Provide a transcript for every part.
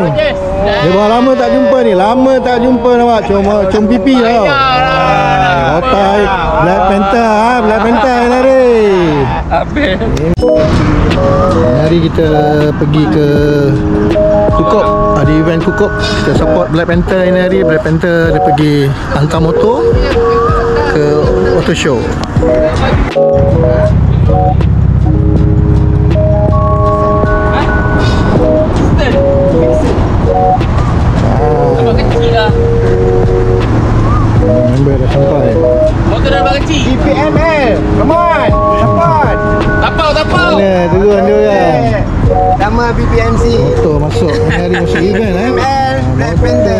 bang. Eh, bang lama tak jumpa ni. Lama tak jumpa nampak. Cium cium pipi tau. Otai Black Panther ha Black Panther hari Habis. Hari kita pergi ke Kukup. Ada ah, event Kukup. Kita support Black Panther ini hari. Black Panther dia pergi hantar motor ke auto show. eso,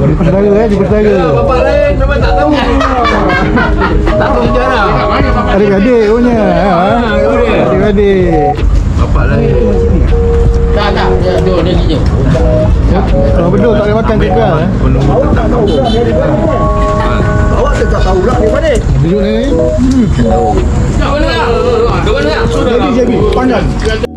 Dipertara eh, dipertara ya, Bapak lain cuma tak tahu Tak tahu sejarah Adik-adik punya eh, ha? ah, Adik-adik Bapak lain tak, tak. Dia duduk, dia duduk. Kalau berdua tak boleh makan juga. Penunggu eh? tak tahu. Awak tak tahu pula dia mana? Duduk ni. Tak boleh lah. Tak boleh lah. mana? Jadi, jadi. Pandang. Aduh.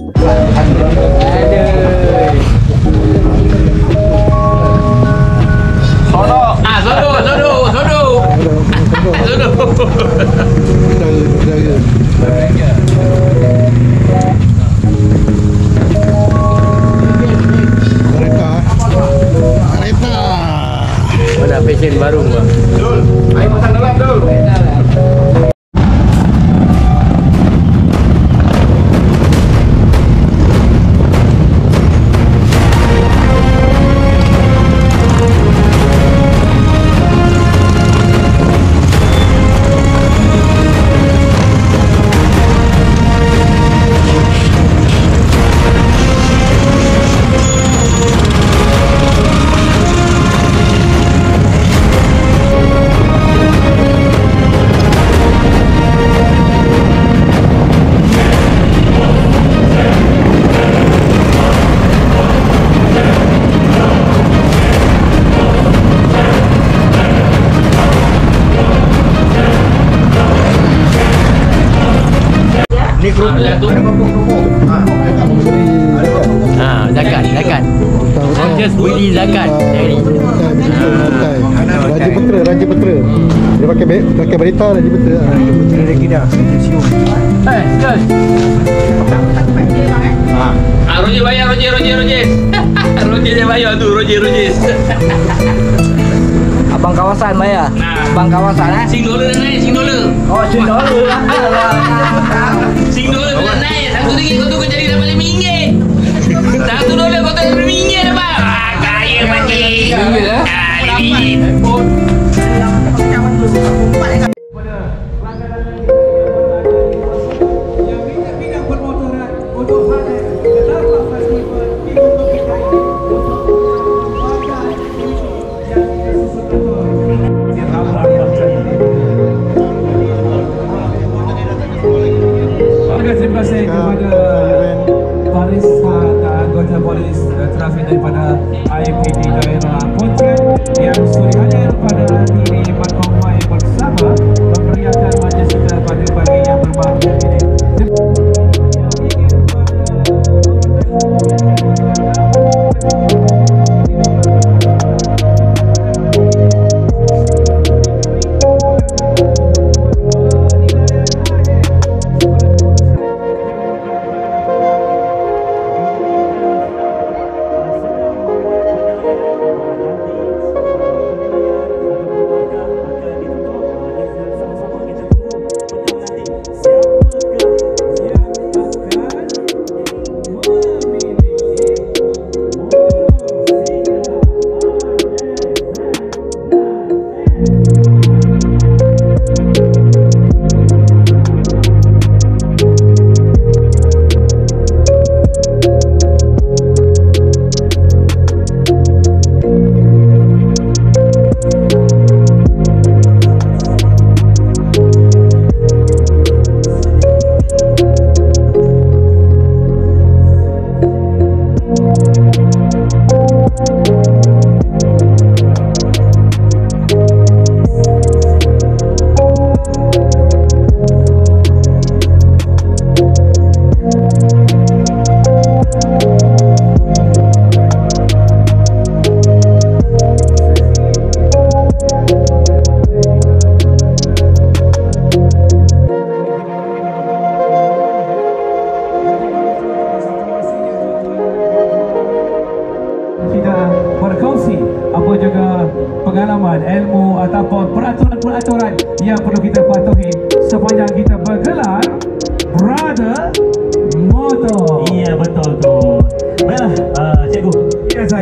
Ha. Ha, zakat, zakat. Rogers beli zakat. Raja Putera, Raja Putera. Dia pakai be- pakai berita Raja Putera. Putera lagi dah. Kita sium. Eh, Gus. Ah, Roger bayar, Roger, Roger, Roger. Roger dia bayar tu, Roger, Roger. Abang kawasan bayar. Nah. Abang kawasan eh. Sing dollar dah naik, sing dollar. Oh, sing dollar lah. Sing dollar dah naik. Satu ringgit kau tu kau jadi dapat lima ringgit. Satu dollar kau tak dapat lima ringgit dapat. Ah, kaya mati. Ringgit, eh? Ah, lima ringgit.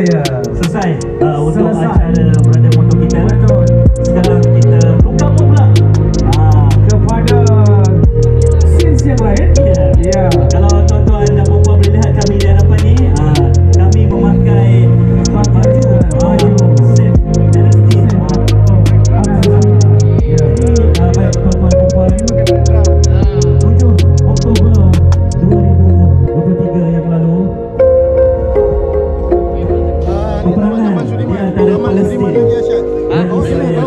Saya. Selesai uh, untuk Palestine.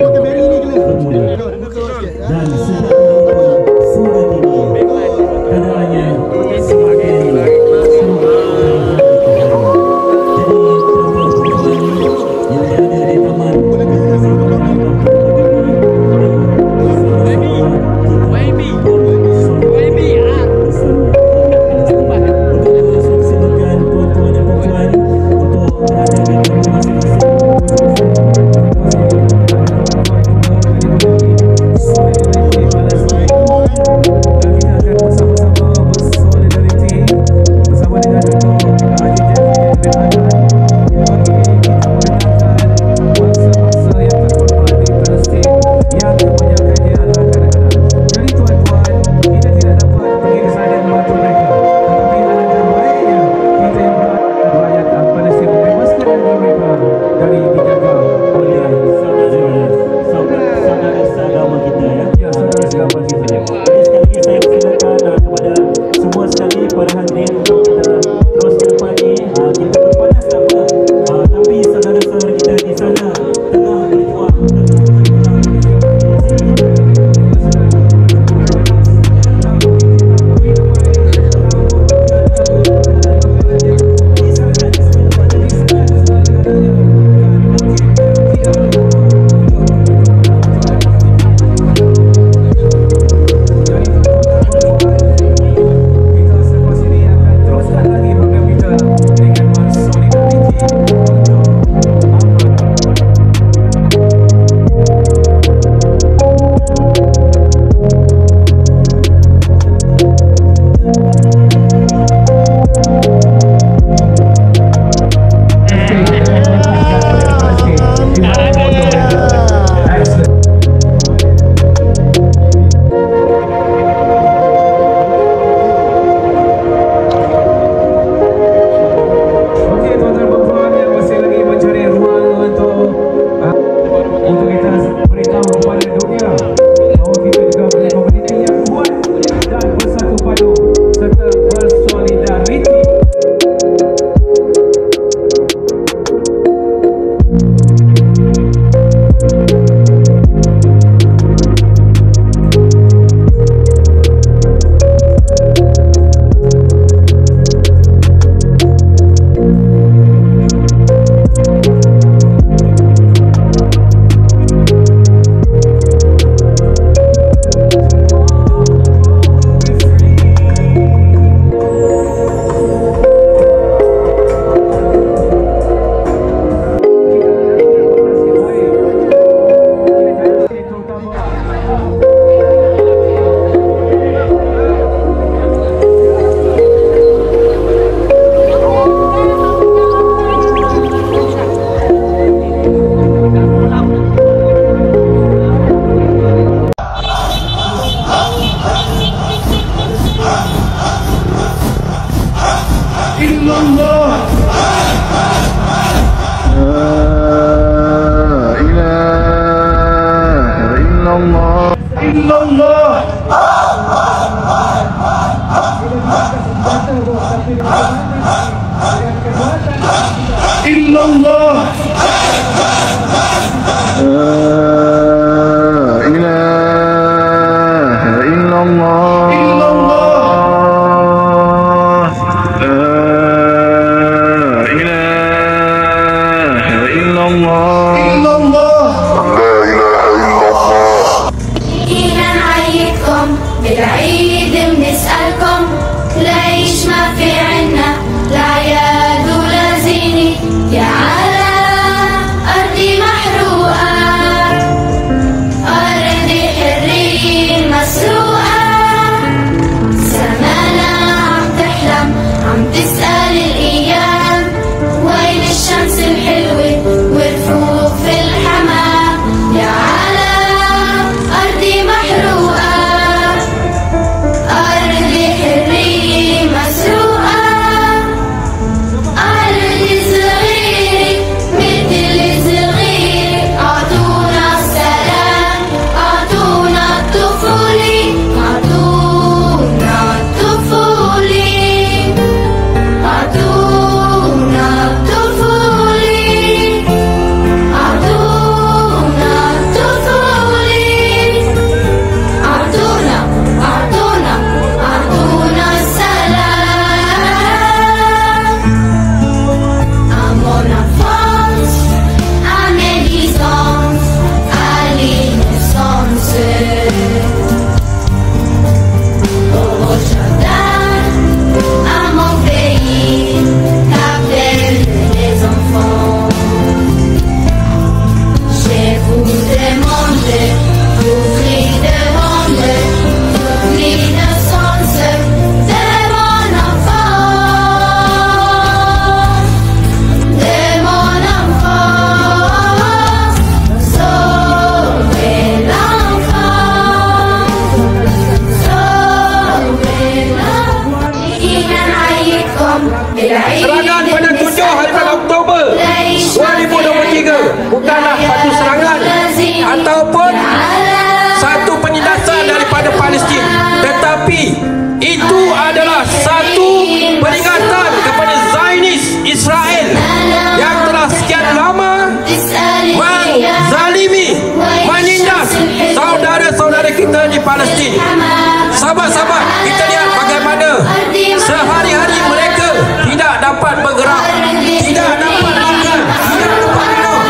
illallah. Di Palestin. Sahabat-sahabat kita lihat bagaimana sehari-hari mereka tidak dapat bergerak tidak dapat makan tidak dapat minum.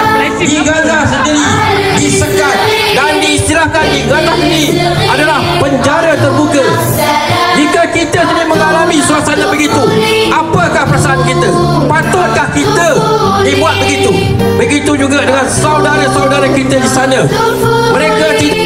Di Gaza sendiri disekat dan diistilahkan di Gaza sendiri adalah penjara terbuka. Jika kita sendiri mengalami suasana begitu apakah perasaan kita? Patutkah kita dibuat begitu? Begitu juga dengan saudara-saudara kita di sana. Mereka tidak